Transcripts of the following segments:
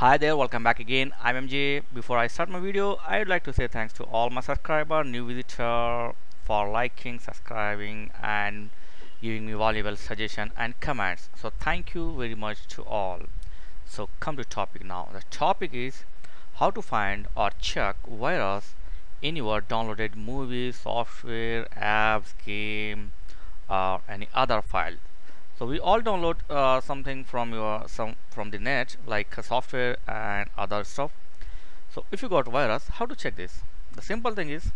Hi there, welcome back again. I'm MJ. Before I start my video, I would like to say thanks to all my subscriber, new visitor for liking, subscribing and giving me valuable suggestion and comments. So thank you very much to all. So come to topic now. The topic is how to find or check virus in your downloaded movie software, apps, game or any other file so we all download uh, something from your some from the net like software and other stuff. So if you got virus how to check this? The simple thing is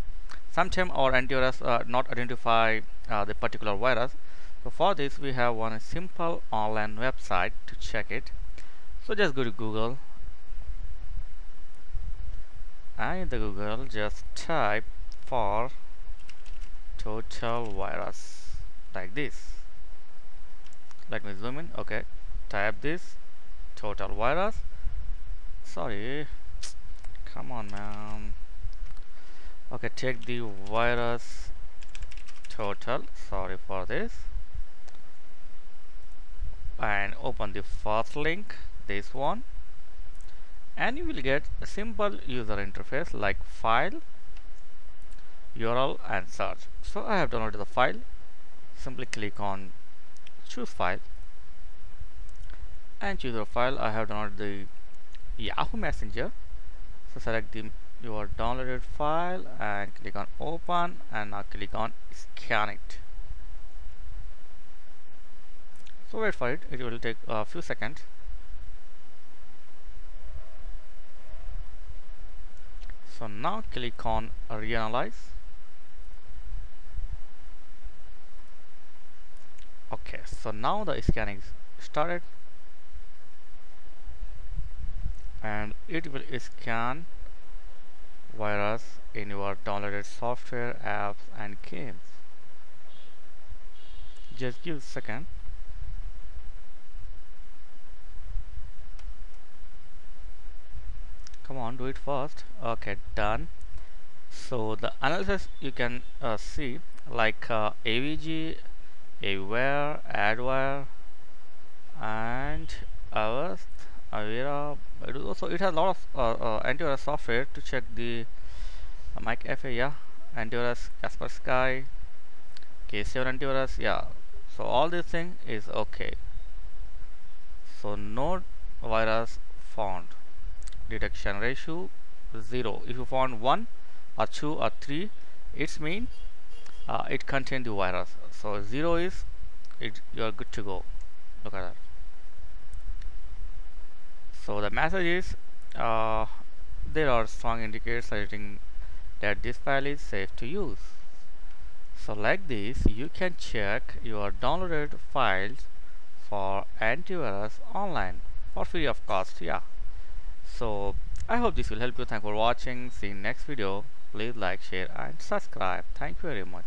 sometimes our antivirus uh, not identify uh, the particular virus. So for this we have one simple online website to check it. So just go to google. And in the google just type for total virus like this let me zoom in. Okay. Type this. Total virus. Sorry. Come on man. Okay take the virus total. Sorry for this. And open the first link this one. And you will get a simple user interface like file URL and search. So I have downloaded the file. Simply click on choose file and choose the file. I have downloaded the Yahoo Messenger. So select the your downloaded file and click on open and now click on scan it. So wait for it. It will take a few seconds. So now click on reanalyze okay so now the scanning started. And it will scan virus in your downloaded software apps and games. Just give a second. Come on do it fast okay done. So the analysis you can uh, see like uh, AVG aware adware and avast avira it also it has a lot of uh, uh, antivirus software to check the uh, McAfee yeah? Antivirus Kaspersky K7 antivirus yeah. So all this thing is okay. So no virus found. Detection ratio zero. If you found one or two or three it's mean uh, it contains the virus. So 0 is it you are good to go. Look at that. So the message is uh, there are strong indicators suggesting that this file is safe to use. So like this you can check your downloaded files for antivirus online for free of cost yeah. So I hope this will help you. Thank for watching. See you next video. Please like share and subscribe. Thank you very much